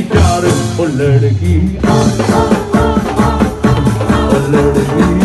यार ओ लड़की ओ लड़की